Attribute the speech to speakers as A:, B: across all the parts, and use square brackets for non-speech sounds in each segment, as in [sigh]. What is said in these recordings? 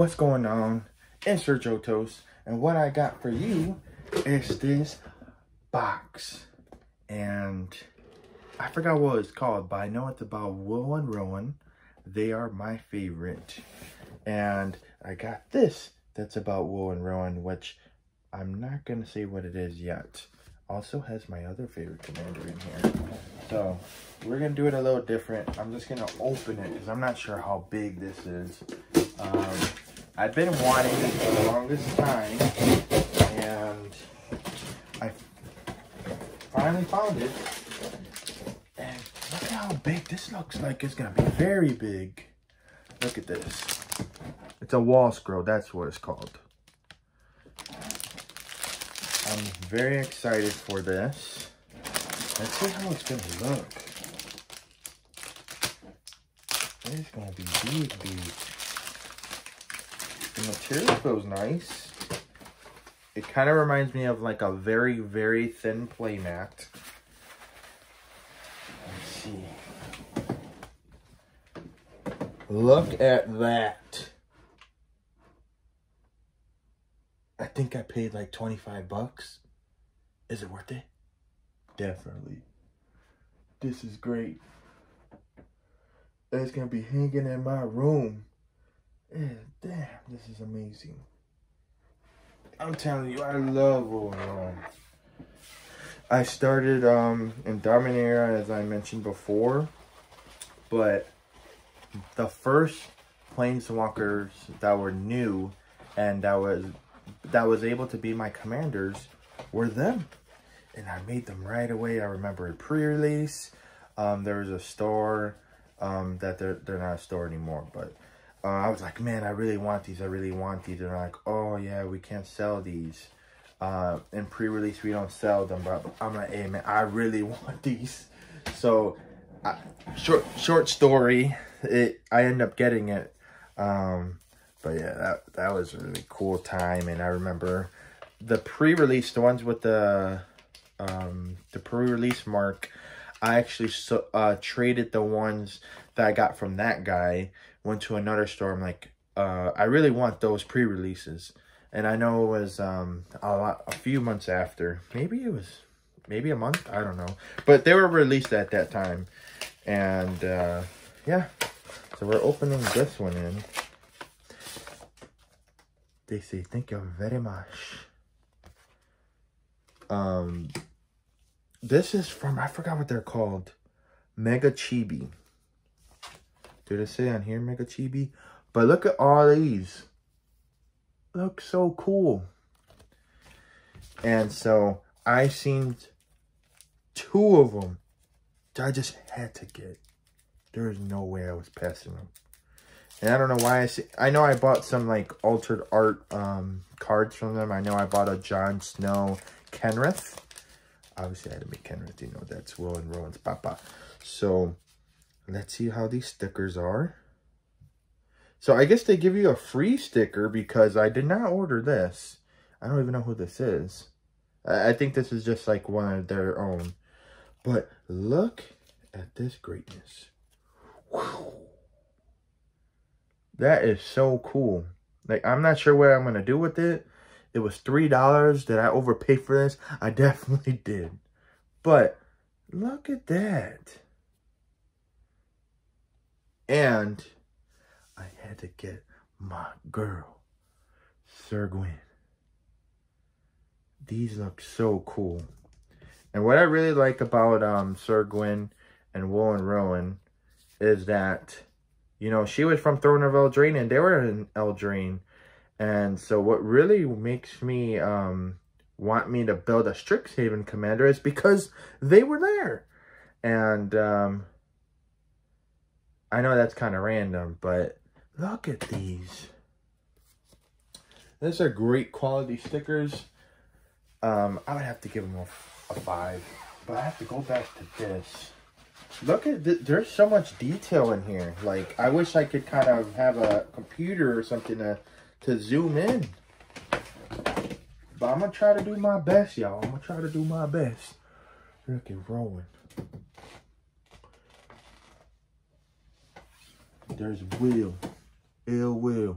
A: what's going on? It's Syr Joetos, and what I got for you is this box. And I forgot what it's called, but I know it's about Will and Rowan. They are my favorite. And I got this that's about Will and Rowan, which I'm not going to say what it is yet. Also has my other favorite commander in here. So, we're going to do it a little different. I'm just going to open it because I'm not sure how big this is. Um, I've been wanting it for the longest time. And I finally found it. And look how big this looks like. It's to be very big. Look at this. It's a wall scroll. That's what it's called. I'm very excited for this. Let's see how it's to look. It's to be big, big. The material feels nice. It kind of reminds me of like a very, very thin playmat. Let's see. Look at that. I think I paid like 25 bucks. Is it worth it? Definitely. This is great. It's going to be hanging in my room. Damn, this is amazing. I'm telling you, I love Will and Rowan. I started um, in Dominaria, as I mentioned before. But the first planeswalkers that were new and that was that was able to be my commanders were them. And I made them right away. I remember pre-release. Um, there was a store um, that they're, they're not a store anymore. But uh, I was like, man, I really want these. I really want these. And they're like, oh, yeah, we can't sell these. Uh, in pre-release, we don't sell them. But I'm like, hey, man, I really [laughs] want these. So, uh, short short story, it I end up getting it. Um, but yeah, that, that was a really cool time. And I remember the pre-release, the ones with the, um, the pre-release mark, I actually so, uh, traded the ones that I got from that guy, went to another store. I'm like, uh, I really want those pre-releases. And I know it was um, a, lot, a few months after. Maybe it was, maybe a month? I don't know. But they were released at that time. And, uh, yeah. So we're opening this one in. They say, thank you very much. Um, this is from, I forgot what they're called. Mega Chibi. Did it say on here Mega Chibi? But look at all these. Look so cool. And so I seen two of them. I just had to get. There is no way I was passing them. And I don't know why I see. I know I bought some like altered art um, cards from them. I know I bought a Jon Snow Kenrith. Obviously, I had to make Kenrith. You know, that's Will and Rowan's papa. So, let's see how these stickers are. So, I guess they give you a free sticker because I did not order this. I don't even know who this is. I think this is just like one of their own. But look at this greatness. Whew. That is so cool. Like, I'm not sure what I'm going to do with it. It was $3. Did I overpay for this? I [laughs] definitely did. But, look at that. And, I had to get my girl, Syr Gwyn. These look so cool. And what I really like about um, Syr Gwyn and Will and Rowan is that you know, she was from Throne of Eldraine and they were in Eldraine. And so what really makes me um, want me to build a Strixhaven commander is because they were there. And um, I know that's kind of random, but look at these. These are great quality stickers. Um, I would have to give them a, a five, but I have to go back to this. Look at th there's so much detail in here. Like I wish I could kind of have a computer or something to to zoom in. But I'm gonna try to do my best, y'all. I'm gonna try to do my best. Look at Rowan. There's will. Ill will.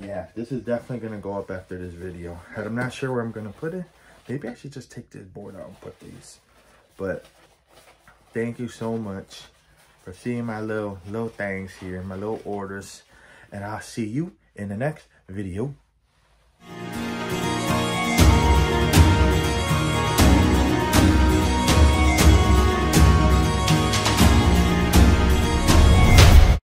A: Yeah, this is definitely going to go up after this video. And I'm not sure where I'm going to put it. Maybe I should just take this board out and put these. But thank you so much for seeing my little, little things here, my little orders. And I'll see you in the next video.